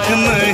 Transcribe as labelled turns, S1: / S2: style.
S1: bakmış